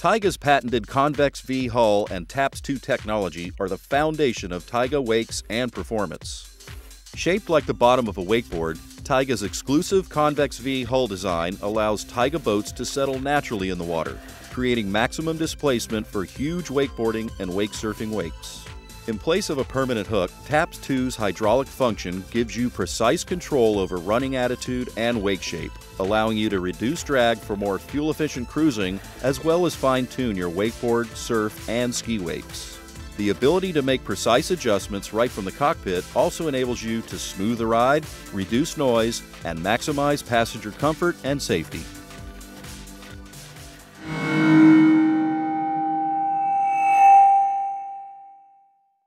Tigé's patented Convex V hull and TAPS 2 technology are the foundation of Tigé wakes and performance. Shaped like the bottom of a wakeboard, Tigé's exclusive Convex V hull design allows Tigé boats to settle naturally in the water, creating maximum displacement for huge wakeboarding and wake surfing wakes. In place of a permanent hook, TAPS 2's hydraulic function gives you precise control over running attitude and wake shape, allowing you to reduce drag for more fuel efficient cruising as well as fine tune your wakeboard, surf, and ski wakes. The ability to make precise adjustments right from the cockpit also enables you to smooth the ride, reduce noise, and maximize passenger comfort and safety.